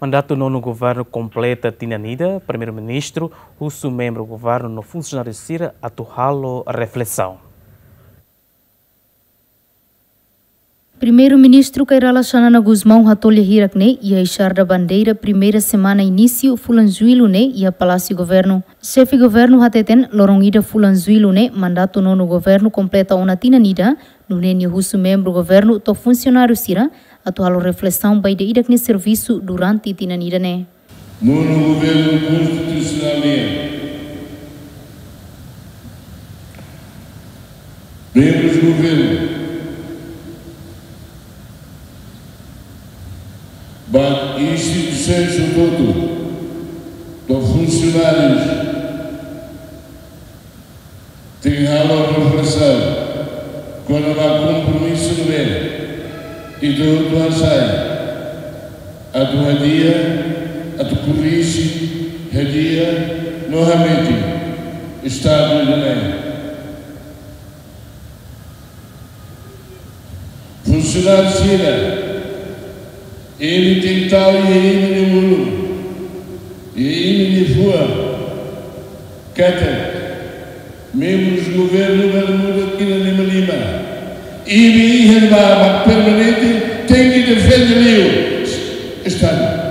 Mandato nono governo completa Tinanida, primeiro-ministro, o membro do governo no funcionário Cira, atualo a reflexão. Primeiro-ministro Kairala Xanana Guzmão Hatolha Hirakne e a Ixar da Bandeira primeira semana início Fulanzuilo ne e a Palácio Governo. Chefe Governo Hateten Lorongida Fulanzuilo ne mandato nono governo completa ona tinanida nene russo membro governo to funcionário Sira atual reflexão by de Irakne serviço durante tinanida ne. Nono governo constitucional Membros do governo. Instituições do todo, dos funcionários, têm a reflexão quando há compromisso de ver e do outro sai a do dia, a do corriche, a dia, novamente, Estado de Lei. Funcionários Sira, ele tem tal e ele me mulu. E ele me fua. Kata. Membros do governo Bermuda aqui na Lima Lima. E me a permanente tem que defender o Estado.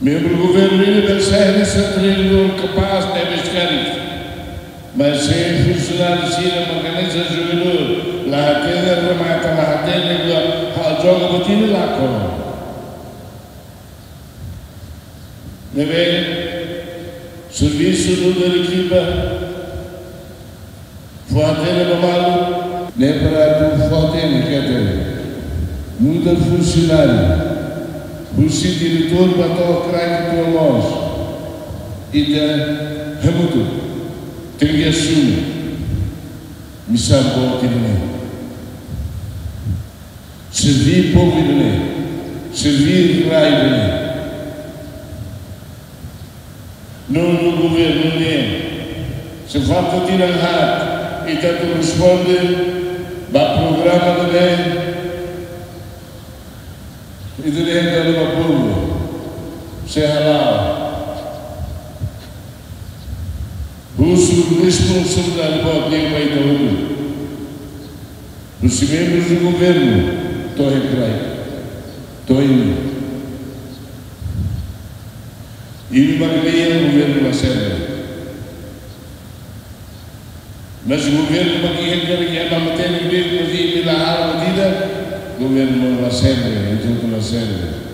Membro do governo nessa treinador capaz de chegar isso. Mas sem funcionário de Sina, organiza jogador, lá tem a remata, lá tem a joga botina lá com. Não Serviço do Dariquiba, Fuatena Mamalo, nem para o Fuatena, dizer, muda funcionário, o diretor bateu o craque com nós, e da. Queria assumir missão boa irene. Servir povo irene. Servir rai irene. Não no governo nem. Tirar rato e tanto responde o programa lei e de lei da povo. Se halal. Uso responsabilidade para alguém vai dar outro. Os membros do governo, estou em estou indo. E o Magmeia, o governo da Sérvia. Mas o governo Magmeia, que é da matéria, o governo de Milahar, o governo da Sérvia, e tudo na Sérvia.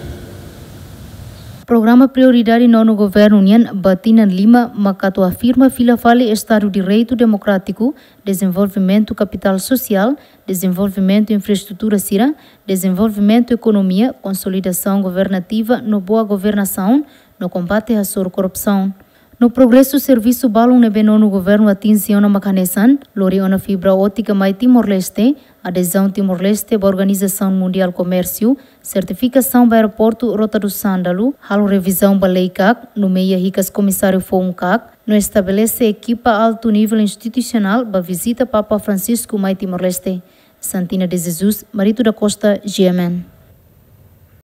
Programa prioridade no governo União Batina Lima Macato afirma fila fale Estado de Direito Democrático, Desenvolvimento Capital Social, Desenvolvimento Infraestrutura Cira, Desenvolvimento Economia, Consolidação Governativa no Boa Governação, no combate à corrupção. No progresso serviço balão nebeno no governo atinsiona macanesan, loriona fibra ótica mai Timor-Leste, adesão Timor-Leste à Organização Mundial Comércio, certificação do aeroporto Rota do Sândalo, halo revisão ba lei CAC, nomeia ricas comissário FOM CAC, no estabelece equipa alto nível institucional para visita Papa Francisco mai Timor-Leste. Santina de Jesus, Marito da Costa, GMN.